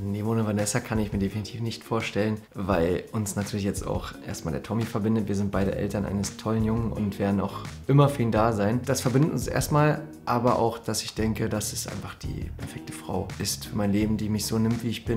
Nemo und Vanessa kann ich mir definitiv nicht vorstellen, weil uns natürlich jetzt auch erstmal der Tommy verbindet. Wir sind beide Eltern eines tollen Jungen und werden auch immer für ihn da sein. Das verbindet uns erstmal, aber auch, dass ich denke, dass es einfach die perfekte Frau ist für mein Leben, die mich so nimmt, wie ich bin.